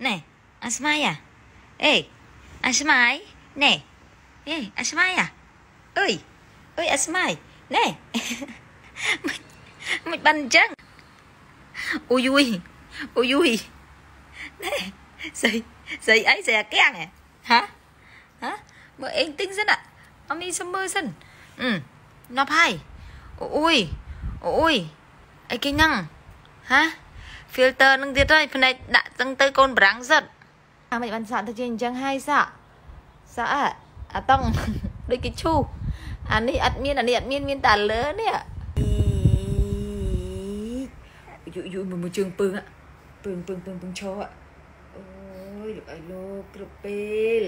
Nè, Asmai à? Ê, ねえ、あすまいや。えい、あすまい。ねえ、えい、あすまいや。おい、おい、あすまい。ねえ。mày, mày bành trắng. Ôi vui, ôi vui. Nè, gì, gì ấy, gì keng nè, Hả? Hả? Mà em tinh dân ạ. Ông đi xâm mơ dân. Ừ, nộp hai. ui, ui, ôi, ấy cái năng. Hả? Filter នឹងទៀតហើយភ្នែកដាក់ទាំងទៅកូនប្រាំងសិតអាមិនបានសាក់ទៅជាអញ្ចឹងហើយសាក់សាក់អាតង់ដូចគេឈូអានេះអត់មានអានេះអត់មានមានតែលើនេះយូយូមួយជើងពឹងពឹងពឹងពឹងពឹងឈរអូយលោកឲ្យលោកគ្រប់ពេល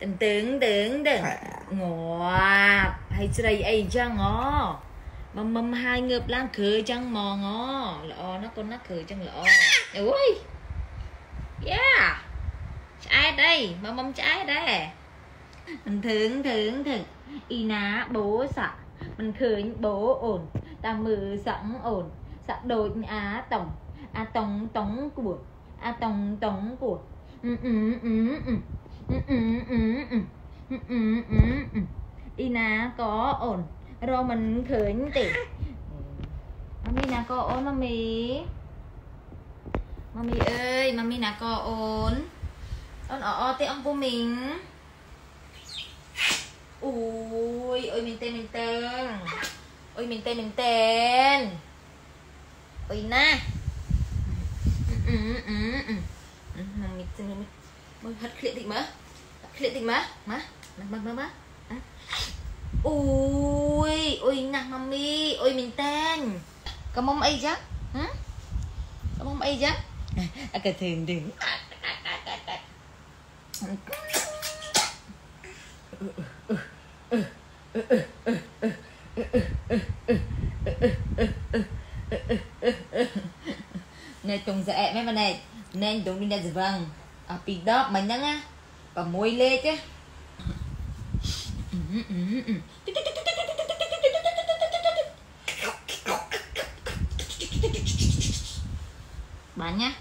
តឹងតឹងតឹងតឹងងាប់ហើយស្រីអីអញ្ចឹងហ៎ មកមុំហើយងើបឡើងគ្រើចឹងហ្មងអូល្អណាស់កូនណាគ្រើចឹងល្អអូយយ៉ាឆ្អែតអីមកមុំឆ្អែតដែរមិនធឹងធឹងធឹងអ៊ីណាបូសាក់មិនឃើញបូអូនតាមមើលសាក់អូនសាក់ដូចអាតុងអាតុងតុងគួអាតុងតុងគួអឺអឺអឺអឺអឺអឺអឺអឺអឺអ៊ីណាក៏អូន រកមិនឃើញទេម៉ាមីណាក៏អូនម៉ាមីម៉ាមីអើយម៉ាមីណាក៏អូនអូនអអទេអង្គពូមីងអូយអុយមែនតើមែនតើអុយមែនតើមែនតើអុយណាអឺអឺអឺម៉ាមីទៅមើលហាត់ឃ្លៀកតិចមើលឃ្លៀកតិចមើលម៉ាមើលមើ អូយអុយណាស់ម៉ាមីអុយមែនតែងកំមុំអីចឹងហ៎កំមុំអីចឹងអកធឹងឌឹងណែតុងសែមែនណែណែដងនេះណែស្វងអពី10មិញហ្នឹងណា6លេខទេ Banyak.